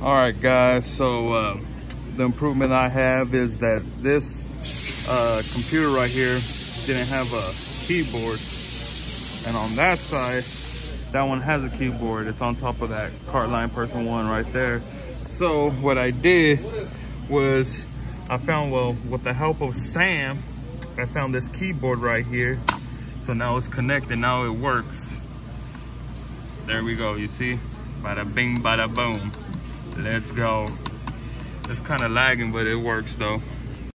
All right, guys, so uh, the improvement I have is that this uh, computer right here didn't have a keyboard. And on that side, that one has a keyboard. It's on top of that Cartline Person 1 right there. So what I did was I found, well, with the help of Sam, I found this keyboard right here. So now it's connected, now it works. There we go, you see? Bada bing, bada boom. Let's go. It's kind of lagging, but it works though.